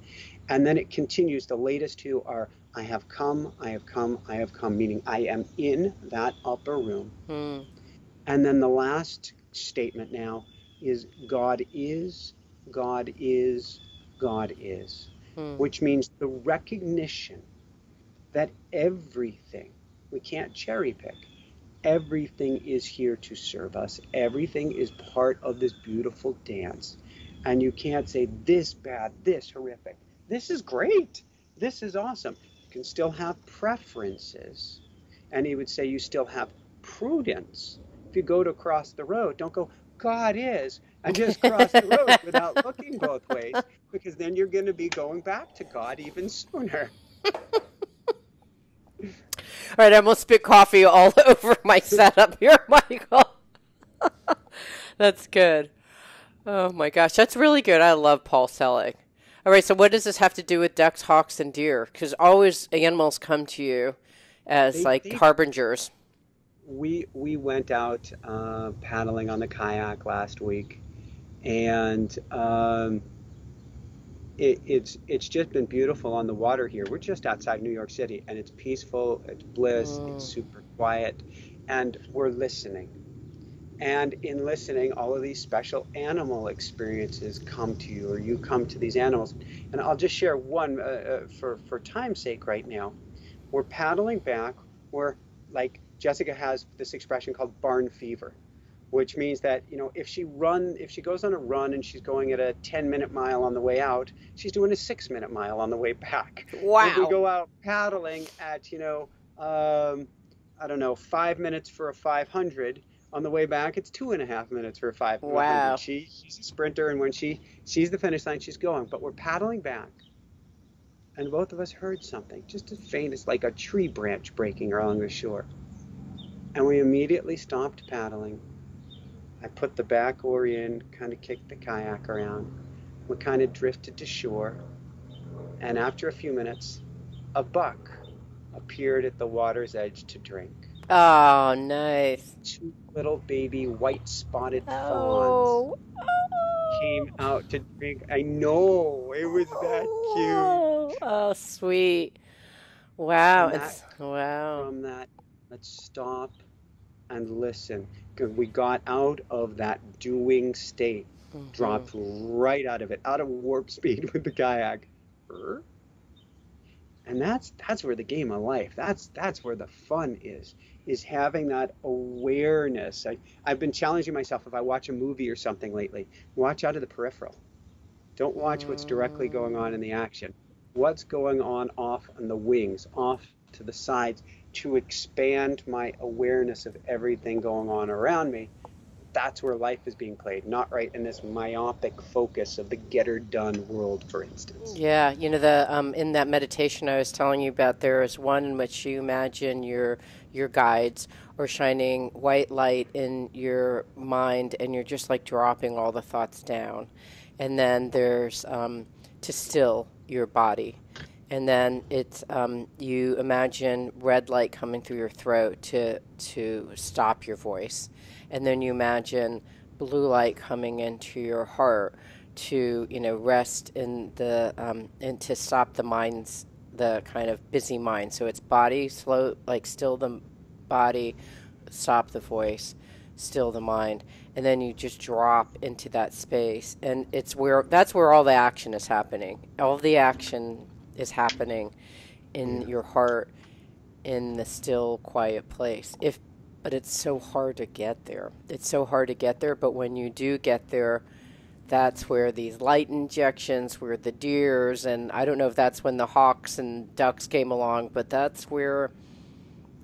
And then it continues. The latest two are I have come, I have come, I have come, meaning I am in that upper room. Mm. And then the last statement now is God is, God is, God is, Mm. which means the recognition that everything, we can't cherry pick, everything is here to serve us. Everything is part of this beautiful dance. And you can't say this bad, this horrific. This is great. This is awesome. You can still have preferences. And he would say you still have prudence. If you go to cross the road, don't go, God is, and just cross the road without looking both ways, because then you're going to be going back to God even sooner. All right, I almost spit coffee all over my setup here, Michael. that's good. Oh my gosh, that's really good. I love Paul Selig. All right, so what does this have to do with ducks, hawks, and deer? Because always animals come to you as They- like they- harbingers. we we went out uh, paddling on the kayak last week, and um, it, it's it's just been beautiful on the water here. We're just outside New York City, and it's peaceful, it's bliss, Mm. it's super quiet, and we're listening. And in listening, all of these special animal experiences come to you, or you come to these animals. And I'll just share one uh, uh, for for time's sake right now. We're paddling back. We're like Jessica has this expression called barn fever. which means that you know if she run if she goes on a run and she's going at a 10 minute mile on the way out she's doing a six minute mile on the way back wow if we go out paddling at you know um, i don't know five minutes for a 500 on the way back it's two and a half minutes for a five wow she, she's a sprinter and when she sees the finish line she's going but we're paddling back and both of us heard something just as faint as like a tree branch breaking along the shore and we immediately stopped paddling I put the back oar in, kind of kicked the kayak around. We kind of drifted to shore. And after a few minutes, a buck appeared at the water's edge to drink. Oh, nice. Two little baby white spotted Oh. fawns came out to drink. I know, it was that cute. Oh, oh, sweet. Wow. It's wow. From that, let's stop and listen. We got out of that doing state. Mhm. dropped right out of it, out of warp speed with the kayak. And that's that's where the game of life. That's that's where the fun is. Is having that awareness. I, I've been challenging myself if I watch a movie or something lately, watch out of the peripheral. Don't watch what's directly going on in the action. What's going on off on the wings, off to the sides, to expand my awareness of everything going on around me that's where life is being played, not right in this myopic focus of the getter done world, for instance. Yeah, you know the um, in that meditation I was telling you about, there is one in which you imagine your your guides or shining white light in your mind, and you're just like dropping all the thoughts down, and then there's um, to still your body, and then it's um, you imagine red light coming through your throat to to stop your voice, and then you imagine blue light coming into your heart to you know rest in the um, and to stop the mind's the kind of busy mind. So it's body slow, like still the body, stop the voice, still the mind, and then you just drop into that space, and it's where that's where all the action is happening. All the action is happening in your heart, in the still quiet place. If but it's so hard to get there. It's so hard to get there, but when you do get there, that's where these light injections, where the deers, and I don't know if that's when the hawks and ducks came along, but that's where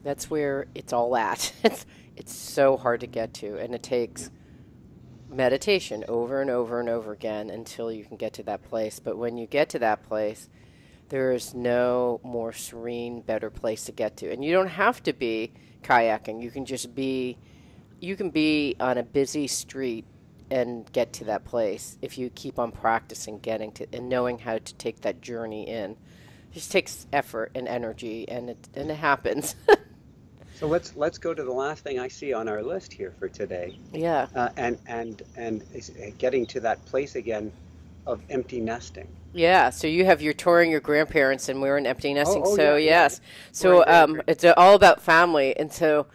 that's where it's all at. It's it's so hard to get to, and it takes meditation over and over and over again until you can get to that place. But when you get to that place, there is no more serene, better place to get to, and you don't have to be kayaking. You can just be you can be on a busy street and get to that place if you keep on practicing getting to and knowing how to take that journey in. It just takes effort and energy and it and it happens. So let's let's go to the last thing I see on our list here for today, yeah. uh, and and and uh, getting to that place again of empty nesting. Yeah, so you have your touring your grandparents and we're in empty nesting. oh, so yeah, yeah. yes, so Right, right, um, it's all about family, and so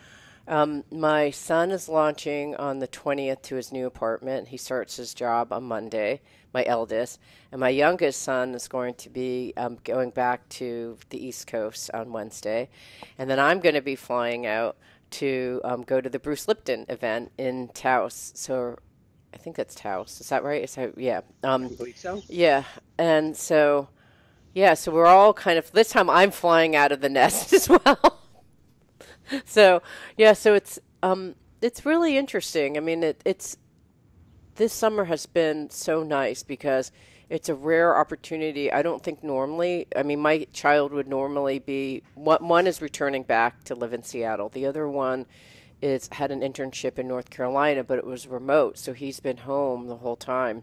um, my son is launching on the twentieth to his new apartment. He starts his job on Monday. My eldest and my youngest son is going to be um, going back to the East Coast on Wednesday, and then I'm going to be flying out to um, go to the Bruce Lipton event in Taos. So I think that's Taos. Is that right? Is that yeah? Um, I believe so. yeah, and so, yeah, so we're all kind of this time I'm flying out of the nest as well. so yeah, so it's um it's really interesting. I mean, it, it's this summer has been so nice because it's a rare opportunity. I don't think normally. I mean, my child would normally be one. One is returning back to live in Seattle. The other one is had an internship in North Carolina, but it was remote, so he's been home the whole time.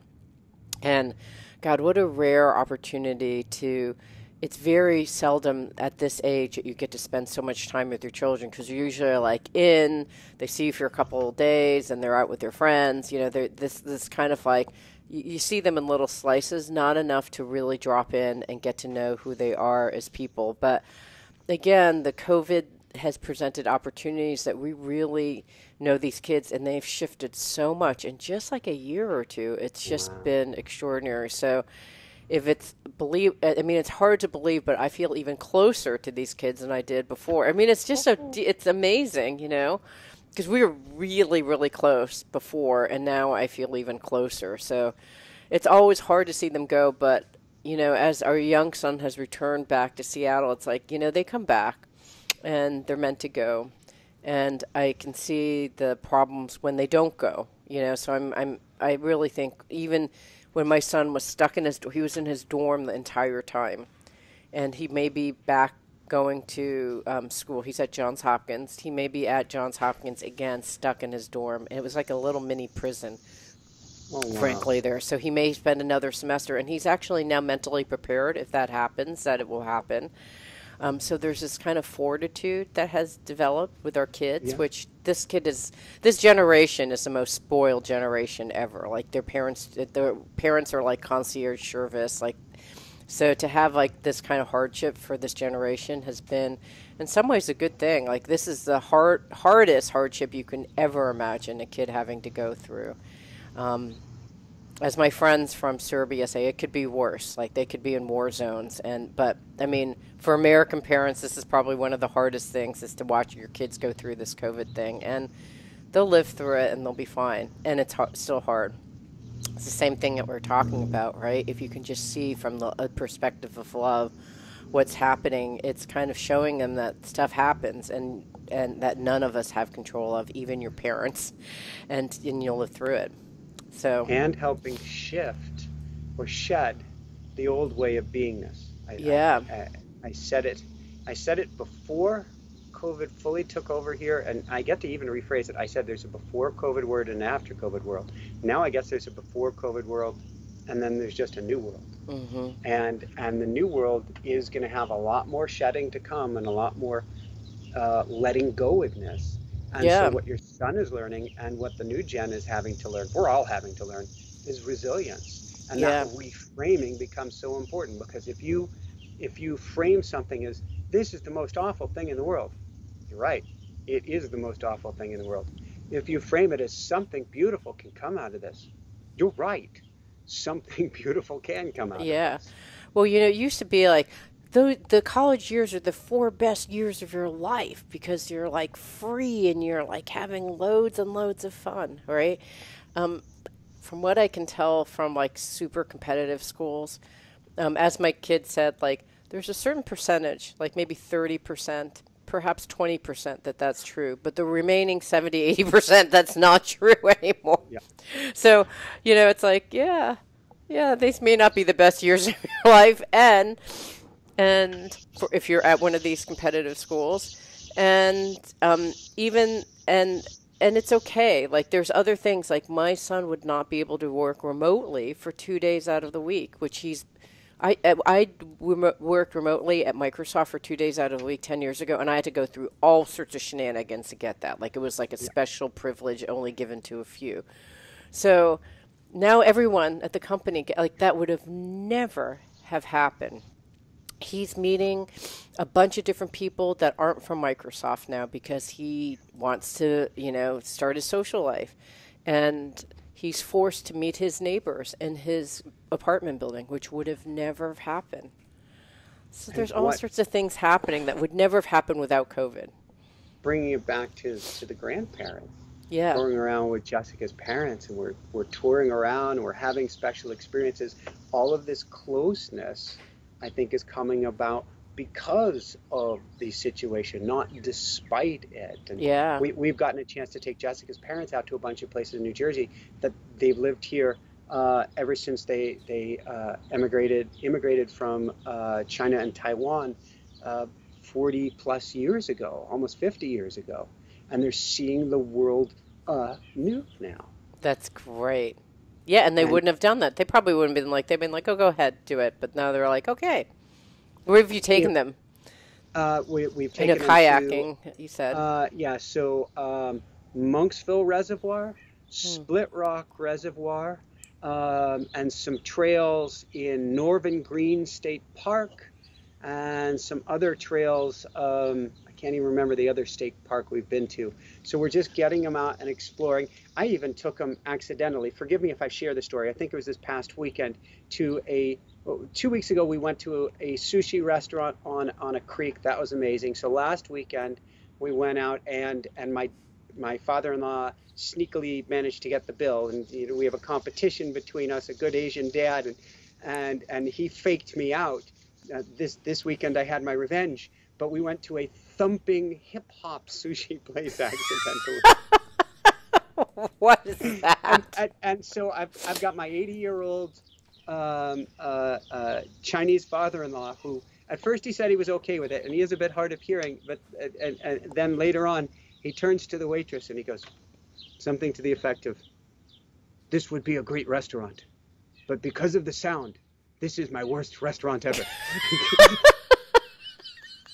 And God, what a rare opportunity to. It's very seldom at this age that you get to spend so much time with your children because you're usually like in, they see you for a couple of days and they're out with their friends. You know, they're this this kind of like you, you see them in little slices, not enough to really drop in and get to know who they are as people. But again, the COVID has presented opportunities that we really know these kids and they've shifted so much in just like a year or two. It's just been extraordinary. So if it's believe I mean it's hard to believe but I feel even closer to these kids than I did before. I mean it's just so it's amazing, you know. because we were really, really close before, and now I feel even closer. So it's always hard to see them go, but you know, as our young son has returned back to Seattle, it's like you know they come back, and they're meant to go, and I can see the problems when they don't go. You know, so I'm I'm I really think even when my son was stuck in his he was in his dorm the entire time, and he may be back going to um, school. He's at Johns Hopkins. He may be at Johns Hopkins again, stuck in his dorm. It was like a little mini prison, oh, wow. frankly, there. So he may spend another semester, and he's actually now mentally prepared if that happens, that it will happen. Um, so there's this kind of fortitude that has developed with our kids, yeah. which this kid is, this generation is the most spoiled generation ever. Like their parents, their parents are like concierge service, like so to have like this kind of hardship for this generation has been, in some ways, a good thing. Like this is the hard, hardest hardship you can ever imagine a kid having to go through. Um, as my friends from Serbia say, it could be worse. Like they could be in war zones. And but I mean, for American parents, this is probably one of the hardest things is to watch your kids go through this COVID thing, and they'll live through it and they'll be fine. And it's hard, still hard it's the same thing that we're talking about, right? If you can just see from the perspective of love what's happening, it's kind of showing them that stuff happens and and that none of us have control of, even your parents, and and you'll live through it. So and helping shift or shed the old way of beingness. I, yeah, I, I, I said it. I said it before COVID fully took over here, and I get to even rephrase it. I said there's a before COVID world and an after COVID world. Now I guess there's a before COVID world, and then there's just a new world. Mm-hmm. And and the new world is going to have a lot more shedding to come and a lot more uh, letting go this. And yeah. so what your son is learning and what the new gen is having to learn, we're all having to learn, is resilience. And yeah. that reframing becomes so important because if you if you frame something as this is the most awful thing in the world, you're right. It is the most awful thing in the world. If you frame it as something beautiful can come out of this, you're right. Something beautiful can come out yeah. of this. Well, you know, it used to be like the the college years are the four best years of your life because you're like free and you're like having loads and loads of fun, right? Um, from what I can tell from like super competitive schools, um, as my kid said, like there's a certain percentage, like maybe 30%, perhaps 20% that that's true, but the remaining 70, 80% that's not true anymore. Yeah. So, you know, it's like, yeah, yeah, these may not be the best years of your life. And, and for, if you're at one of these competitive schools, and um, even, and, and it's okay. Like there's other things. Like my son would not be able to work remotely for two days out of the week, which he's I I worked remotely at Microsoft for two days out of the week ten years ago, and I had to go through all sorts of shenanigans to get that. Like it was like a yeah. special privilege only given to a few. So now everyone at the company like that would have never have happened. He's meeting a bunch of different people that aren't from Microsoft now because he wants to, you know, start his social life, and he's forced to meet his neighbors in his apartment building, which would have never happened. So there's all sorts of things happening that would never have happened without COVID. Bringing it back to to the grandparents. Yeah. Going around with Jessica's parents, and we're we're touring around, and we're having special experiences. All of this closeness, I think, is coming about because of the situation, not despite it. And yeah. We, we've gotten a chance to take Jessica's parents out to a bunch of places in New Jersey that they've lived here uh, ever since they they uh, emigrated immigrated from uh, China and Taiwan uh, 40 plus years ago, almost 50 years ago, and they're seeing the world uh, new now. That's great. Yeah, and they and, wouldn't have done that. They probably wouldn't have been like they've been like, "Oh, go ahead, do it." But now they're like, "Okay." Where have you taken them? Uh, we, have taken them kayaking. You said. Uh, yeah. So um, Monksville Reservoir, hmm. Split Rock Reservoir, um, and some trails in Norvin Green State Park, and some other trails. Um, can't even remember the other state park we've been to. So we're just getting them out and exploring. I even took them accidentally. Forgive me if I share the story. I think it was this past weekend to a two weeks ago we went to a sushi restaurant on on a creek that was amazing so last weekend we went out and and my my father-in-law sneakily managed to get the bill, and you know, we have a competition between us, a good Asian dad, and and and he faked me out. Uh, this this weekend I had my revenge, but we went to a thumping hip hop sushi place accidentally. what is that? and, and, and so I've I've got my 80 year old um, uh, uh, Chinese father-in-law who at first he said he was okay with it, and he is a bit hard of hearing, but and, and then later on he turns to the waitress and he goes something to the effect of, "This would be a great restaurant, but because of the sound, this is my worst restaurant ever."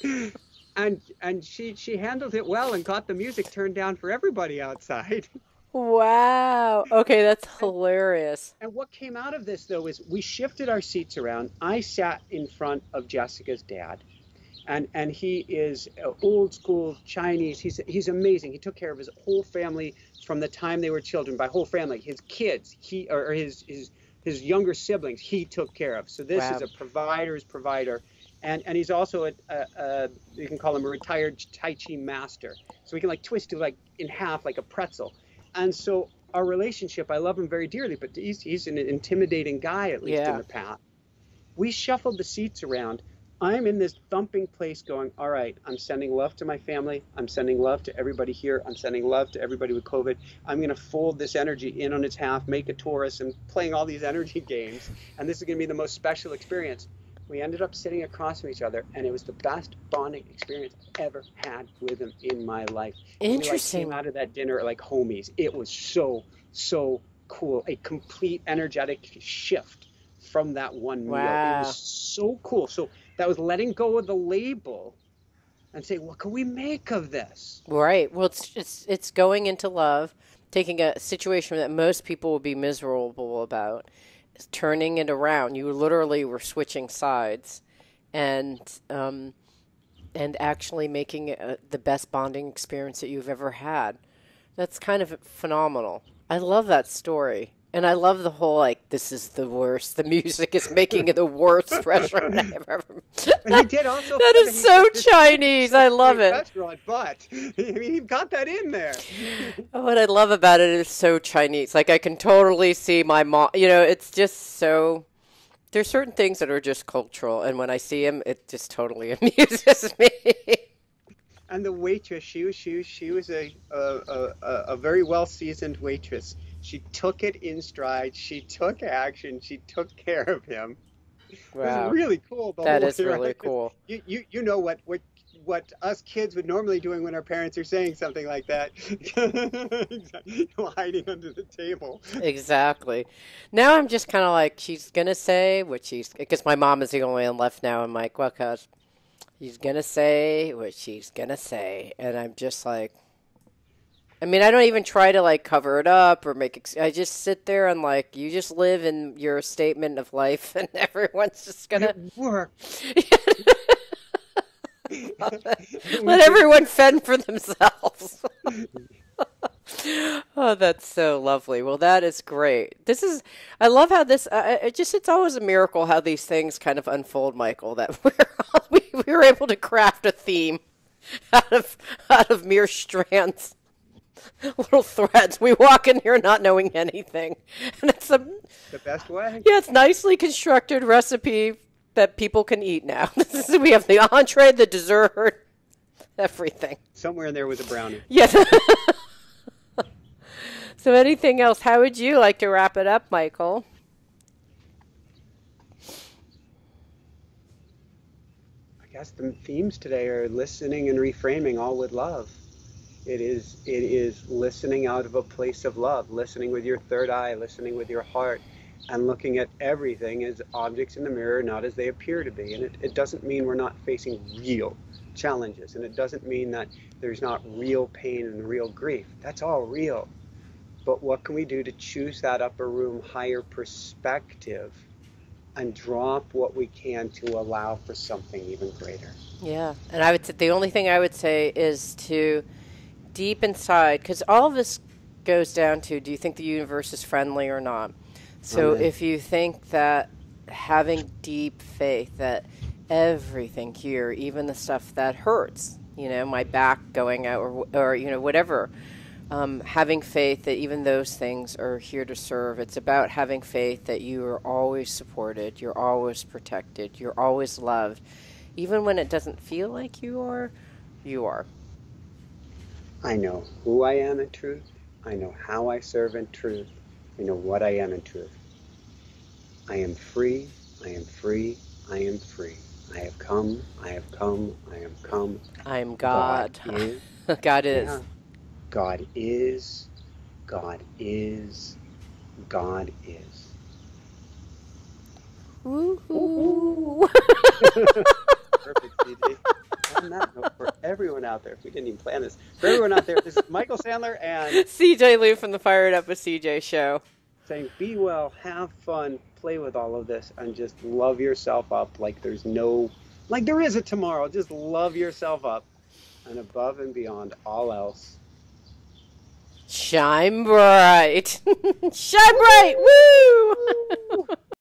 and and she she handled it well and got the music turned down for everybody outside. Wow. Okay, that's hilarious. And what came out of this though is we shifted our seats around. I sat in front of Jessica's dad. And, and he is uh, old school Chinese. He's, he's amazing. He took care of his whole family from the time they were children, by whole family. His kids, he or his, his, his younger siblings, he took care of. So this Wow. is a provider's provider. And, and he's also a, a, a, you can call him a retired Tai Chi master. So he can like twist it like in half like a pretzel. And so our relationship, I love him very dearly, but he's, he's an intimidating guy, at least Yeah. in the past. We shuffled the seats around. I'm in this thumping place going, all right, I'm sending love to my family. I'm sending love to everybody here. I'm sending love to everybody with COVID. I'm going to fold this energy in on its half, make a torus, and playing all these energy games. And this is going to be the most special experience. We ended up sitting across from each other, and it was the best bonding experience I've ever had with him in my life. Interesting. We, like, came out of that dinner like homies. It was so, so cool. A complete energetic shift from that one meal. Wow. It was so cool. So that was letting go of the label and say, what can we make of this? Right. Well, it's it's it's going into love, taking a situation that most people would be miserable about, turning it around. You literally were switching sides, and um, and actually making it uh, the best bonding experience that you've ever had. That's kind of phenomenal. I love that story. And I love the whole like this is the worst. The music is making it the worst restaurant I've ever. And he did also. that is so Chinese. I love it. Restaurant, but I mean, he got that in there. Oh, what I love about it is so Chinese. Like I can totally see my mom. You know, it's just so. There's certain things that are just cultural, and when I see him, it just totally amuses me. And the waitress, she was she was, she was a, a, a a very well seasoned waitress. She took it in stride. She took action. She took care of him. It was really cool. That is really right? cool. You, you you know what what what us kids would normally doing when our parents are saying something like that, hiding under the table. Exactly. Now I'm just kind of like she's gonna say what she's because my mom is the only one left now. I'm like, well, cuz she's gonna say what she's gonna say, and I'm just like. I mean, I don't even try to like cover it up or make. Ex- I just sit there and like you just live in your statement of life, and everyone's just gonna It worked. let everyone fend for themselves. oh, that's so lovely. Well, that is great. This is. I love how this. Uh, it just. It's always a miracle how these things kind of unfold, Michael. That we're we, we were able to craft a theme out of out of mere strands. Little threads. We walk in here not knowing anything, and it's a The best way. yeah, it's nicely constructed recipe that people can eat now. We have the entree, the dessert, everything. Somewhere in there was a brownie. Yes. so, anything else? How would you like to wrap it up, Michael? I guess the themes today are listening and reframing all with love. It is it is listening out of a place of love, listening with your third eye, listening with your heart, and looking at everything as objects in the mirror, not as they appear to be. And it, it doesn't mean we're not facing real challenges, and it doesn't mean that there's not real pain and real grief. That's all real. But what can we do to choose that upper room higher perspective and drop what we can to allow for something even greater? Yeah, and I would say the only thing I would say is to deep inside, because all of this goes down to: do you think the universe is friendly or not? So Amen. if you think that having deep faith that everything here, even the stuff that hurts, you know, my back going out or or you know whatever, um, having faith that even those things are here to serve. It's about having faith that you are always supported, you're always protected, you're always loved. Even when it doesn't feel like you are, you are. I know who I am in truth. I know how I serve in truth. I know what I am in truth. I am free. I am free. I am free. I have come. I have come. I am come. I am God. God is. God is. Yeah. God is. God is. God is. Woo-hoo. Perfect, CJ. On that note, for everyone out there, we didn't even plan this. For everyone out there, this is Michael Sandler and CJ Liu from the Fire It Up with CJ show. saying, be well, have fun, play with all of this, and just love yourself up like there's no, like there is a tomorrow. Just love yourself up, and above and beyond all else. Shine bright. Shine bright. Woo!